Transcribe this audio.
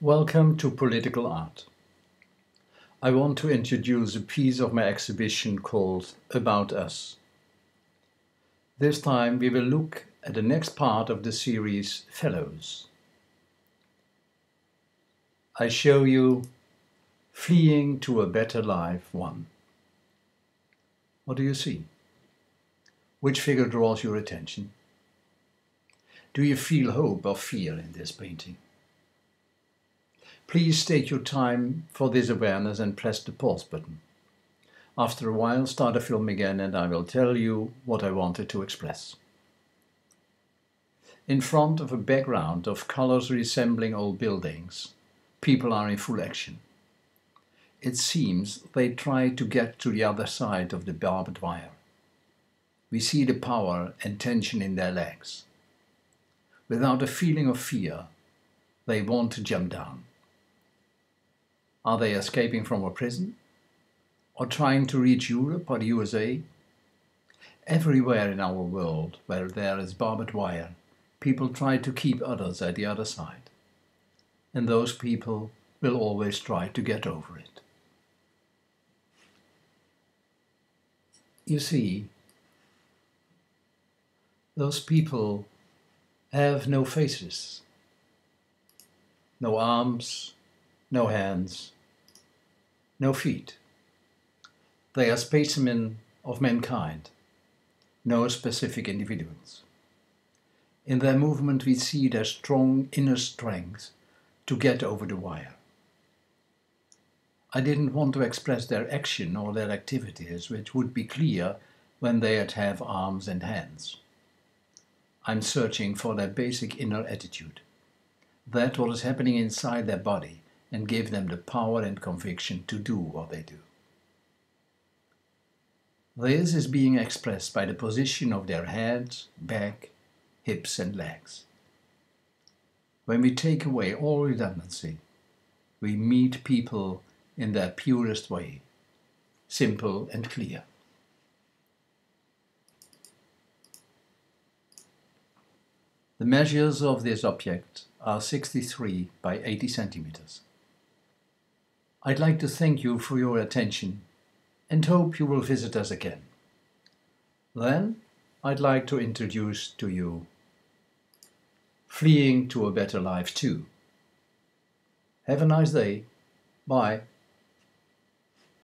Welcome to Political Art. I want to introduce a piece of my exhibition called About Us. This time we will look at the next part of the series Fellows. I show you Fleeing to a Better Life 1. What do you see? Which figure draws your attention? Do you feel hope or fear in this painting? Please take your time for this awareness and press the pause button. After a while, start the film again and I will tell you what I wanted to express. In front of a background of colors resembling old buildings, people are in full action. It seems they try to get to the other side of the barbed wire. We see the power and tension in their legs. Without a feeling of fear, they want to jump down. Are they escaping from a prison? Or trying to reach Europe or the USA? Everywhere in our world where there is barbed wire, people try to keep others at the other side. And those people will always try to get over it. You see, those people have no faces, no arms, no hands, no feet. They are specimen of mankind, no specific individuals. In their movement we see their strong inner strength to get over the wire. I didn't want to express their action or their activities, which would be clear when they'd have arms and hands. I'm searching for their basic inner attitude. That what is happening inside their body and give them the power and conviction to do what they do. This is being expressed by the position of their heads, back, hips and legs. When we take away all redundancy, we meet people in their purest way, simple and clear. The measures of this object are 63 by 80 centimeters. I'd like to thank you for your attention and hope you will visit us again. Then I'd like to introduce to you Fleeing to a Better Life 2. Have a nice day. Bye.